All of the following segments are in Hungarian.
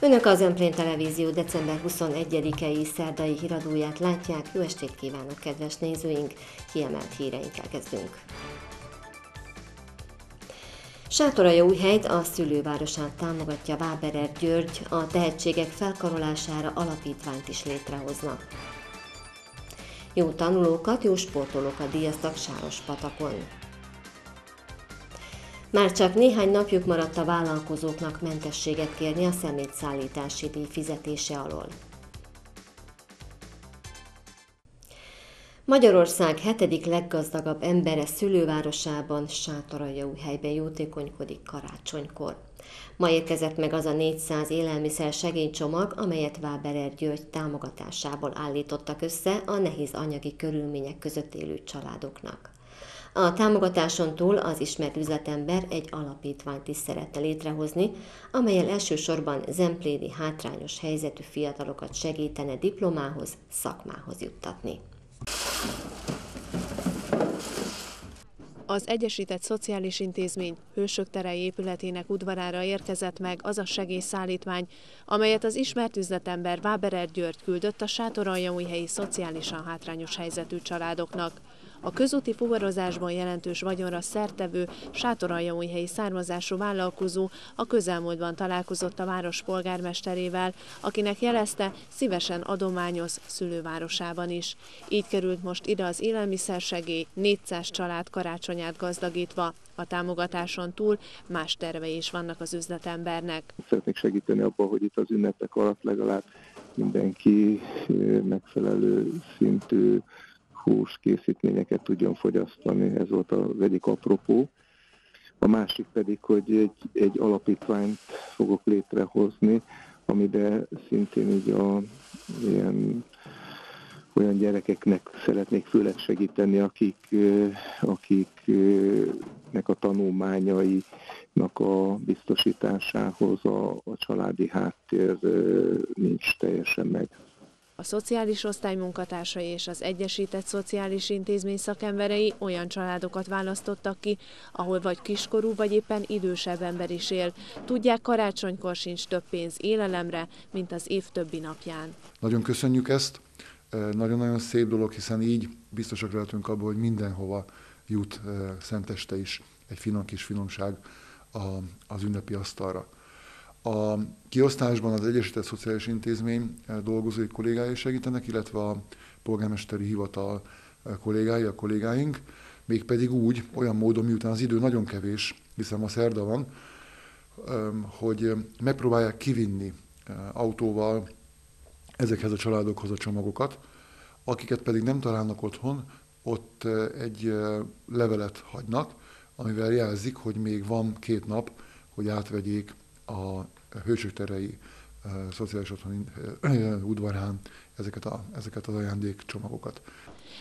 Önök az Önplén Televízió december 21-i szerdai híradóját látják. Jó estét kívánok, kedves nézőink! Kiemelt híreinkkel kezdünk. helyt a szülővárosát támogatja Váberer György, a tehetségek felkarolására alapítványt is létrehoznak. Jó tanulókat, jó sportolókat díjaztak Sáros patakon. Már csak néhány napjuk maradt a vállalkozóknak mentességet kérni a szemétszállítási díj fizetése alól. Magyarország hetedik leggazdagabb embere szülővárosában helyben jótékonykodik karácsonykor. Ma érkezett meg az a 400 élelmiszer segélycsomag, amelyet Váberer György támogatásából állítottak össze a nehéz anyagi körülmények között élő családoknak. A támogatáson túl az ismert üzletember egy alapítványt is szeretne létrehozni, amelyel elsősorban zemplédi hátrányos helyzetű fiatalokat segítene diplomához, szakmához juttatni. Az Egyesített Szociális Intézmény Hősök terei épületének udvarára érkezett meg az a segélyszállítmány, amelyet az ismert üzletember Váberer György küldött a sátoraljaújhelyi szociálisan hátrányos helyzetű családoknak. A közúti fuvarozásban jelentős vagyonra szertevő sátoraljaújhelyi származású vállalkozó a közelmúltban találkozott a város polgármesterével, akinek jelezte, szívesen adományoz szülővárosában is. Így került most ide az élelmiszersegély 400 család karácsonyát gazdagítva. A támogatáson túl más tervei is vannak az üzletembernek. Szeretnék segíteni abban, hogy itt az ünnepek alatt legalább mindenki megfelelő szintű hús készítményeket tudjon fogyasztani, ez volt az egyik apropó. A másik pedig, hogy egy, egy alapítványt fogok létrehozni, amiben szintén így a ilyen olyan gyerekeknek szeretnék főleg segíteni, akik, akiknek a tanulmányainak a biztosításához a, a családi háttér nincs teljesen meg. A szociális osztály munkatársai és az Egyesített Szociális Intézmény szakemberei olyan családokat választottak ki, ahol vagy kiskorú, vagy éppen idősebb ember is él. Tudják, karácsonykor sincs több pénz élelemre, mint az év többi napján. Nagyon köszönjük ezt, nagyon-nagyon szép dolog, hiszen így biztosak lehetünk abban, hogy mindenhova jut szenteste is egy finom kis finomság az ünnepi asztalra. A kiosztásban az Egyesített Szociális Intézmény eh, dolgozói kollégái segítenek, illetve a polgármesteri hivatal eh, kollégái, a kollégáink, mégpedig úgy, olyan módon, miután az idő nagyon kevés, hiszen ma szerda van, hogy megpróbálják kivinni eh, autóval ezekhez a családokhoz a csomagokat, akiket pedig nem találnak otthon, ott egy levelet hagynak, amivel jelzik, hogy még van két nap, hogy átvegyék a Hősök terei szociális otthon udvarán ezeket, a, ezeket az ajándékcsomagokat.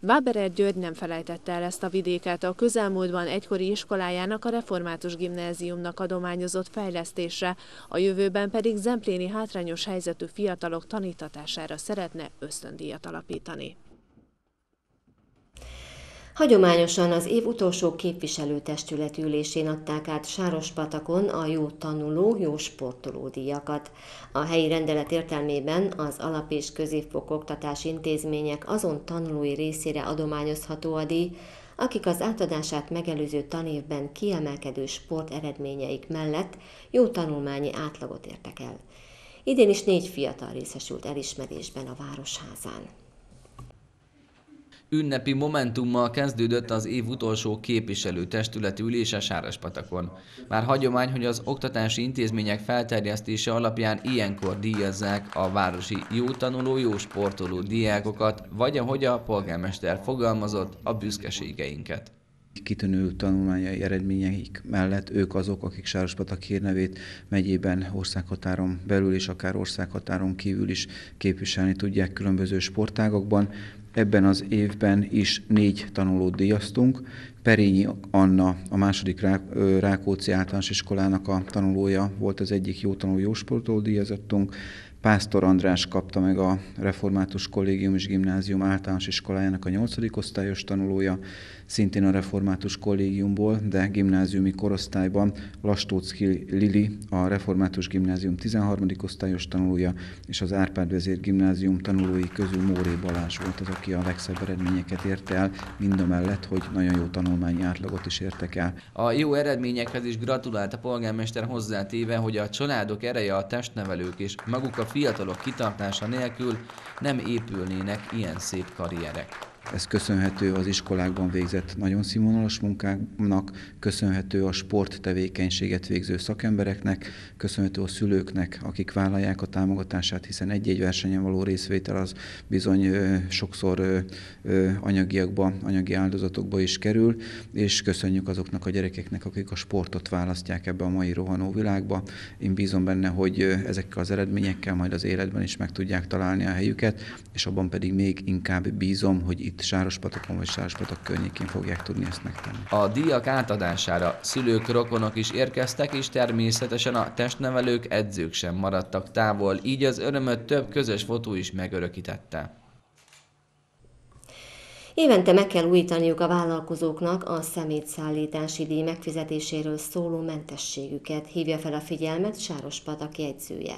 Váberer György nem felejtette el ezt a vidéket. A közelmúltban egykori iskolájának a református gimnáziumnak adományozott fejlesztésre, a jövőben pedig zempléni hátrányos helyzetű fiatalok tanítatására szeretne ösztöndíjat alapítani. Hagyományosan az év utolsó képviselőtestület ülésén adták át Sárospatakon a jó tanuló, jó sportoló díjakat. A helyi rendelet értelmében az alap- és középfok oktatási intézmények azon tanulói részére adományozható a díj, akik az átadását megelőző tanévben kiemelkedő sport eredményeik mellett jó tanulmányi átlagot értek el. Idén is négy fiatal részesült elismerésben a Városházán. Ünnepi momentummal kezdődött az év utolsó képviselő testületi ülése Sáraspatakon. Már hagyomány, hogy az oktatási intézmények felterjesztése alapján ilyenkor díjazzák a városi jó tanuló, jó sportoló diákokat, vagy ahogy a polgármester fogalmazott, a büszkeségeinket kitűnő tanulmányai eredményeik mellett ők azok, akik Sárospatak hírnevét megyében országhatáron belül és akár országhatáron kívül is képviselni tudják különböző sportágokban. Ebben az évben is négy tanulót díjaztunk. Perényi Anna, a második Rákóczi általános iskolának a tanulója volt az egyik jó tanuló, jó sportoló díjazottunk. Pásztor András kapta meg a Református Kollégium és Gimnázium általános iskolájának a 8. osztályos tanulója, szintén a Református Kollégiumból, de gimnáziumi korosztályban Lastócki Lili, a Református Gimnázium 13. osztályos tanulója, és az Árpád Vezér Gimnázium tanulói közül Móré Balázs volt az, aki a legszebb eredményeket érte el, mind a mellett, hogy nagyon jó tanulmányi átlagot is értek el. A jó eredményekhez is gratulált a polgármester hozzátéve, hogy a családok ereje a testnevelők és maguk a fiatalok kitartása nélkül nem épülnének ilyen szép karrierek. Ez köszönhető az iskolákban végzett nagyon színvonalas munkának, köszönhető a sport tevékenységet végző szakembereknek, köszönhető a szülőknek, akik vállalják a támogatását, hiszen egy-egy versenyen való részvétel az bizony sokszor anyagiakba, anyagi áldozatokba is kerül, és köszönjük azoknak a gyerekeknek, akik a sportot választják ebbe a mai rohanó világba. Én bízom benne, hogy ezekkel az eredményekkel majd az életben is meg tudják találni a helyüket, és abban pedig még inkább bízom, hogy itt Sárospatakon vagy Sárospatak környékén fogják tudni ezt megtenni. A díjak átadására szülők, rokonok is érkeztek, és természetesen a testnevelők, edzők sem maradtak távol, így az örömöt több közös fotó is megörökítette. Évente meg kell újítaniuk a vállalkozóknak a szemétszállítási díj megfizetéséről szóló mentességüket, hívja fel a figyelmet Sáros Patak jegyzője.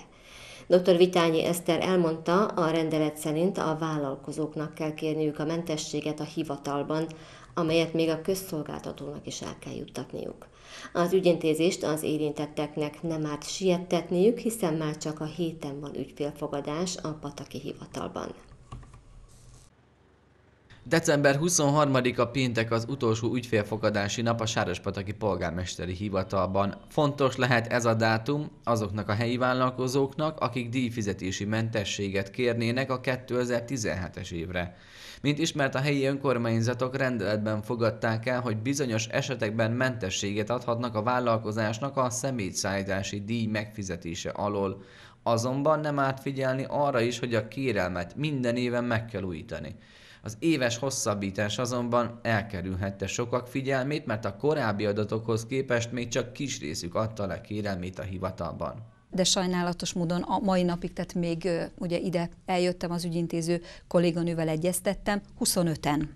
Dr. Vitányi Eszter elmondta, a rendelet szerint a vállalkozóknak kell kérniük a mentességet a hivatalban, amelyet még a közszolgáltatónak is el kell juttatniuk. Az ügyintézést az érintetteknek nem árt siettetniük, hiszen már csak a héten van ügyfélfogadás a Pataki hivatalban. December 23-a péntek az utolsó ügyfélfogadási nap a Sárospataki polgármesteri hivatalban. Fontos lehet ez a dátum azoknak a helyi vállalkozóknak, akik díjfizetési mentességet kérnének a 2017-es évre. Mint ismert a helyi önkormányzatok rendeletben fogadták el, hogy bizonyos esetekben mentességet adhatnak a vállalkozásnak a személyszállítási díj megfizetése alól. Azonban nem árt figyelni arra is, hogy a kérelmet minden éven meg kell újítani. Az éves hosszabbítás azonban elkerülhette sokak figyelmét, mert a korábbi adatokhoz képest még csak kis részük adta le kérelmét a hivatalban de sajnálatos módon a mai napig, tehát még ugye ide eljöttem az ügyintéző kolléganővel egyeztettem, 25-en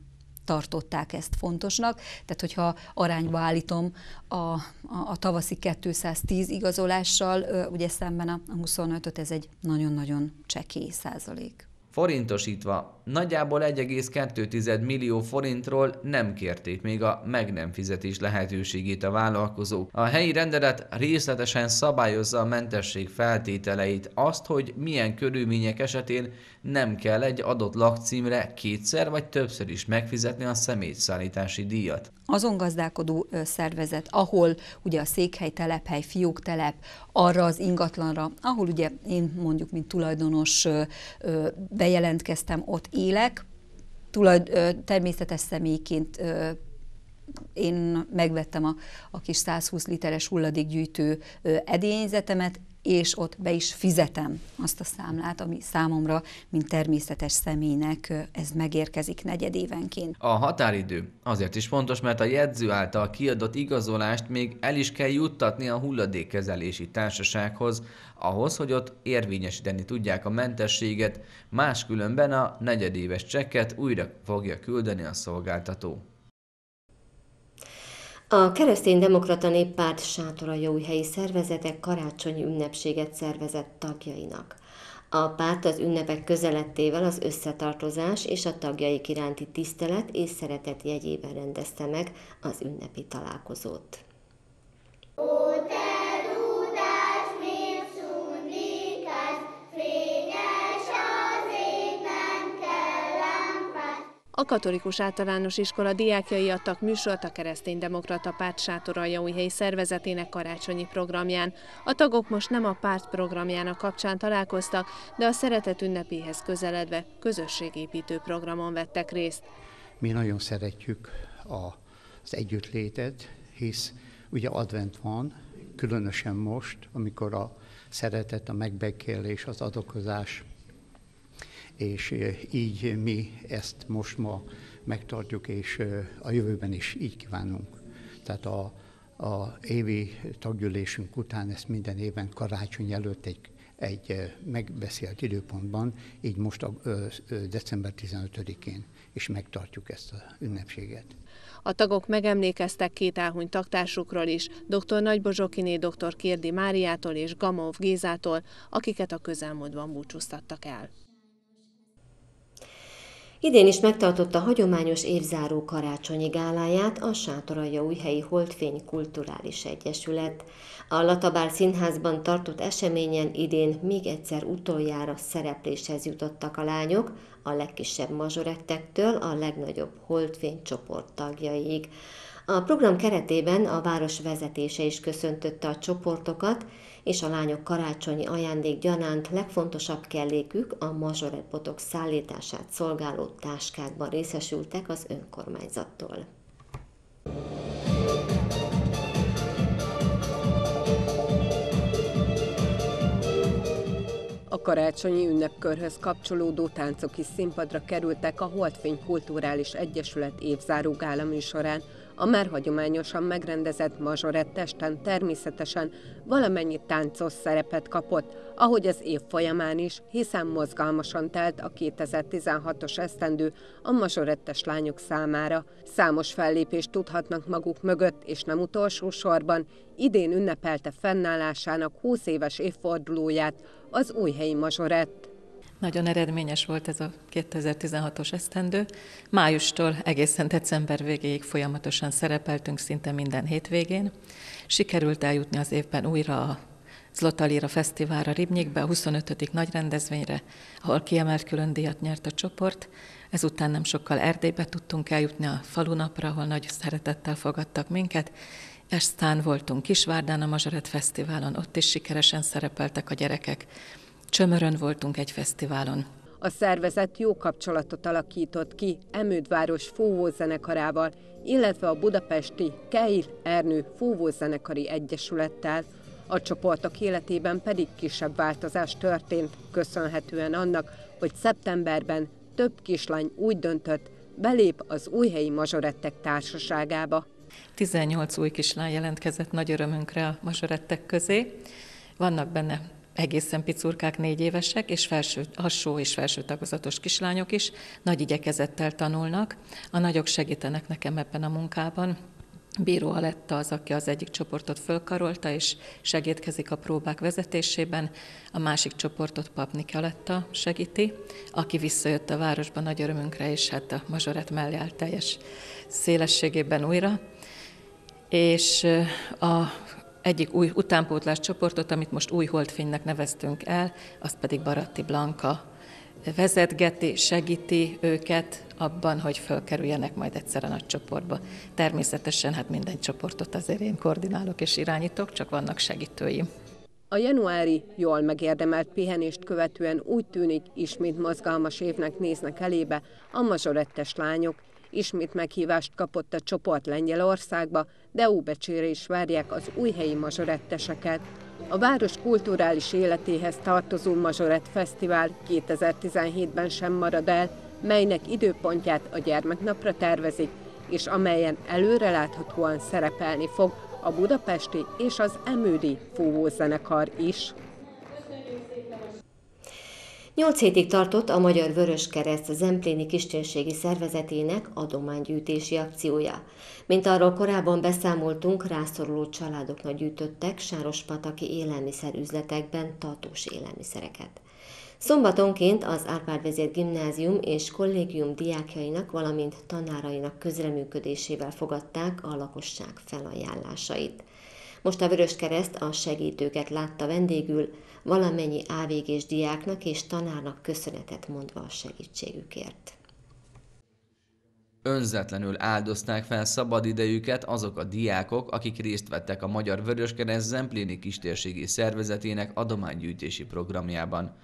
tartották ezt fontosnak, tehát hogyha arányba állítom a, a, a tavaszi 210 igazolással, ugye szemben a 25-öt, ez egy nagyon-nagyon csekély százalék. Forintosítva nagyjából 1,2 millió forintról nem kérték még a meg nem fizetés lehetőségét a vállalkozók. A helyi rendelet részletesen szabályozza a mentesség feltételeit, azt, hogy milyen körülmények esetén nem kell egy adott lakcímre kétszer vagy többször is megfizetni a szemétszállítási díjat. Azon gazdálkodó szervezet, ahol ugye a székhely, telephely, fióktelep, arra az ingatlanra, ahol ugye én mondjuk, mint tulajdonos bejelentkeztem, ott élek, tulaj, természetes személyként én megvettem a, a kis 120 literes hulladékgyűjtő edényzetemet, és ott be is fizetem azt a számlát, ami számomra, mint természetes személynek ez megérkezik negyedévenként. A határidő azért is fontos, mert a jegyző által kiadott igazolást még el is kell juttatni a hulladékkezelési társasághoz, ahhoz, hogy ott érvényesíteni tudják a mentességet, máskülönben a negyedéves csekket újra fogja küldeni a szolgáltató. A keresztény-demokrata néppárt helyi szervezetek karácsonyi ünnepséget szervezett tagjainak. A párt az ünnepek közelettével az összetartozás és a tagjaik iránti tisztelet és szeretet jegyében rendezte meg az ünnepi találkozót. Ó, te! A katolikus általános iskola diákjai adtak műsort a kereszténydemokrata párt Sátoraljaújhelyi szervezetének karácsonyi programján. A tagok most nem a párt programjának kapcsán találkoztak, de a szeretet ünnepéhez közeledve közösségépítő programon vettek részt. Mi nagyon szeretjük az együttlétet, hisz ugye advent van, különösen most, amikor a szeretet, a megbekélés, az adokozás és így mi ezt most ma megtartjuk, és a jövőben is így kívánunk. Tehát a, a évi taggyűlésünk után ezt minden éven karácsony előtt egy egy megbeszélt időpontban, így most a december 15-én is megtartjuk ezt az ünnepséget. A tagok megemlékeztek két elhunyt taktársukról is, dr. Nagybozsokiné, dr. Kérdi Máriától és Gamov Gézától, akiket a közelmúltban búcsúztattak el. Idén is megtartotta hagyományos évzáró karácsonyi gáláját a Sátoralja újhelyi Holdfény Kulturális Egyesület. A Latabár Színházban tartott eseményen idén még egyszer utoljára szerepléshez jutottak a lányok, a legkisebb mazsorettektől a legnagyobb Holdfény csoport tagjaiig. A program keretében a város vezetése is köszöntötte a csoportokat, és a lányok karácsonyi ajándék gyanánt legfontosabb kellékük a mazsoretbotok szállítását szolgáló táskákban részesültek az önkormányzattól. A karácsonyi ünnepkörhöz kapcsolódó táncok is színpadra kerültek a Holdfény Kulturális Egyesület évzáró gála műsorán, a már hagyományosan megrendezett mazsorettesten természetesen valamennyi táncos szerepet kapott, ahogy az év folyamán is, hiszen mozgalmasan telt a 2016-os esztendő a mazsorettes lányok számára. Számos fellépést tudhatnak maguk mögött, és nem utolsó sorban idén ünnepelte fennállásának 20 éves évfordulóját az újhelyi mazsorett. Nagyon eredményes volt ez a 2016-os esztendő. Májustól egészen december végéig folyamatosan szerepeltünk szinte minden hétvégén. Sikerült eljutni az évben újra a Zlotalira Fesztiválra Ribnyikbe, a 25. nagy rendezvényre, ahol kiemelt külön díjat nyert a csoport. Ezután nem sokkal Erdélybe tudtunk eljutni a falunapra, ahol nagy szeretettel fogadtak minket, Aztán voltunk Kisvárdán a Mazsaret Fesztiválon, ott is sikeresen szerepeltek a gyerekek. Csömörön voltunk egy fesztiválon. A szervezet jó kapcsolatot alakított ki Emődváros fúvózenekarával, illetve a budapesti Keil Ernő fúvózenekari egyesülettel. A csoportok életében pedig kisebb változás történt, köszönhetően annak, hogy szeptemberben több kislány úgy döntött, belép az újhelyi mazsorettek társaságába. 18 új kislány jelentkezett nagy örömünkre a mazsorettek közé. Vannak benne egészen picurkák, négy évesek, és felső, alsó és felső tagozatos kislányok is nagy igyekezettel tanulnak. A nagyok segítenek nekem ebben a munkában. Bíró Aletta az, aki az egyik csoportot fölkarolta, és segítkezik a próbák vezetésében. A másik csoportot Papnik Aletta segíti, aki visszajött a városba nagy örömünkre, és hát a mazsoret mellé áll teljes szélességében újra. És a egyik új utánpótlás csoportot, amit most új holdfénynek neveztünk el, azt pedig Baratti Blanka vezetgeti, segíti őket abban, hogy fölkerüljenek majd egyszer a nagy csoportba. Természetesen hát minden csoportot azért én koordinálok és irányítok, csak vannak segítőim. A januári jól megérdemelt pihenést követően úgy tűnik, ismét mozgalmas évnek néznek elébe a mazsorettes lányok, Ismét meghívást kapott a csoport Lengyelországba, de óbecsére is várják az újhelyi mazsoretteseket. A város kulturális életéhez tartozó Mazsorett Fesztivál 2017-ben sem marad el, melynek időpontját a gyermeknapra tervezik, és amelyen előreláthatóan szerepelni fog a budapesti és az emődi fúvózenekar is. Nyolc hétig tartott a Magyar Vörös Kereszt Zempléni Kistérségi Szervezetének adománygyűjtési akciója. Mint arról korábban beszámoltunk, rászoruló családoknak gyűjtöttek sárospataki élelmiszerüzletekben tartós élelmiszereket. Szombatonként az Árpád vezér gimnázium és kollégium diákjainak, valamint tanárainak közreműködésével fogadták a lakosság felajánlásait. Most a Vörös Kereszt a segítőket látta vendégül, valamennyi AVG-s diáknak és tanárnak köszönetet mondva a segítségükért. Önzetlenül áldozták fel szabadidejüket azok a diákok, akik részt vettek a Magyar Vöröskereszt Zempléni kistérségi szervezetének adománygyűjtési programjában.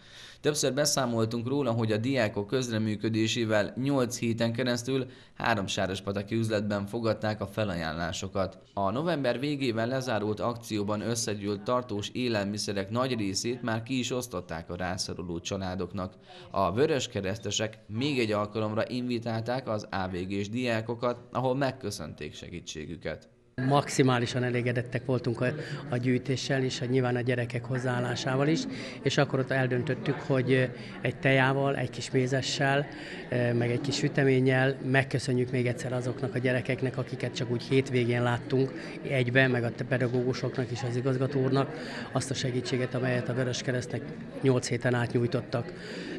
Többször beszámoltunk róla, hogy a diákok közreműködésével 8 héten keresztül három Sárospataki üzletben fogadták a felajánlásokat. A november végével lezárult akcióban összegyűlt tartós élelmiszerek nagy részét már ki is osztották a rászoruló családoknak. A vörös keresztesek még egy alkalomra invitálták az AVG-s diákokat, ahol megköszönték segítségüket. Maximálisan elégedettek voltunk a, a gyűjtéssel és a, nyilván a gyerekek hozzáállásával is, és akkor ott eldöntöttük, hogy egy tejával, egy kis mézessel, meg egy kis süteménnyel megköszönjük még egyszer azoknak a gyerekeknek, akiket csak úgy hétvégén láttunk egyben, meg a pedagógusoknak és az igazgató úrnak azt a segítséget, amelyet a Vöröskeresztnek 8 héten átnyújtottak.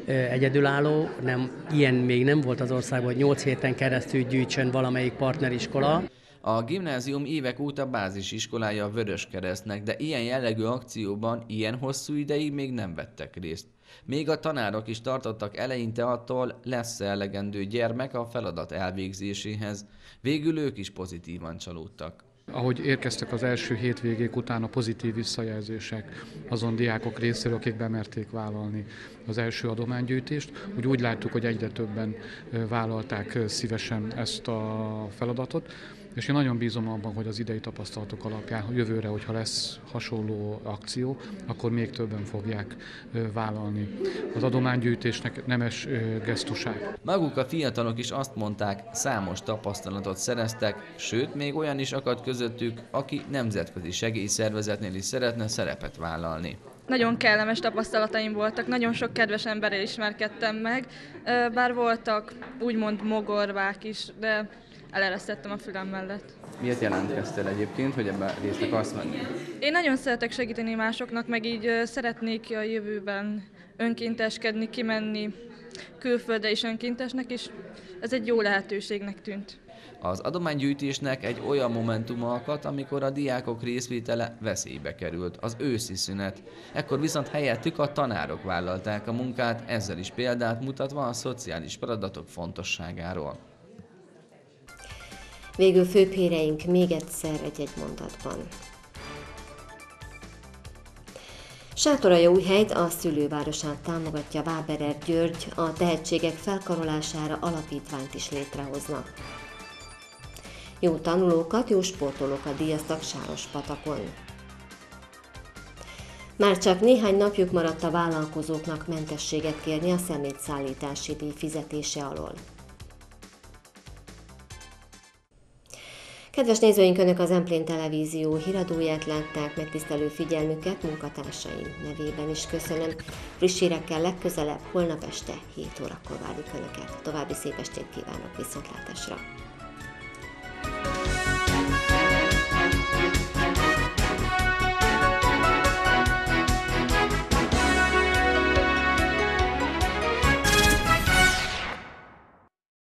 Egyedülálló, nem, ilyen még nem volt az országban, hogy 8 héten keresztül gyűjtsön valamelyik partneriskola. A gimnázium évek óta bázisiskolája a Vöröskeresztnek, de ilyen jellegű akcióban ilyen hosszú ideig még nem vettek részt. Még a tanárok is tartottak eleinte attól, lesz elegendő gyermek a feladat elvégzéséhez. Végül ők is pozitívan csalódtak. Ahogy érkeztek az első hétvégék után a pozitív visszajelzések azon diákok részéről, akik bemerték vállalni az első adománygyűjtést, úgy úgy láttuk, hogy egyre többen vállalták szívesen ezt a feladatot, és én nagyon bízom abban, hogy az idei tapasztalatok alapján jövőre, hogyha lesz hasonló akció, akkor még többen fogják vállalni az adománygyűjtésnek nemes gesztusát. Maguk a fiatalok is azt mondták, számos tapasztalatot szereztek, sőt, még olyan is akadt közöttük, aki nemzetközi segélyszervezetnél is szeretne szerepet vállalni. Nagyon kellemes tapasztalataim voltak, nagyon sok kedves emberrel ismerkedtem meg, bár voltak úgymond mogorvák is, de eleresztettem a fülem mellett. Miért jelentkeztél egyébként, hogy ebben részt akarsz venni? Én nagyon szeretek segíteni másoknak, meg így szeretnék a jövőben önkénteskedni, kimenni külföldre is önkéntesnek, és ez egy jó lehetőségnek tűnt. Az adománygyűjtésnek egy olyan momentum alkat, amikor a diákok részvétele veszélybe került, az őszi szünet. Ekkor viszont helyettük a tanárok vállalták a munkát, ezzel is példát mutatva a szociális feladatok fontosságáról. Végül főbb híreink még egyszer egy-egy mondatban. helyt a szülővárosát támogatja Váberer György, a tehetségek felkarolására alapítványt is létrehoznak. Jó tanulókat, jó sportolókat díjaztak patakon. Már csak néhány napjuk maradt a vállalkozóknak mentességet kérni a szemétszállítási díj fizetése alól. Kedves nézőink, Önök az Emplén Televízió híradóját látták, megtisztelő figyelmüket munkatársaim nevében is köszönöm. Friss hírekkel legközelebb, holnap este 7 órakor várjuk Önöket. További szép estét kívánok viszontlátásra!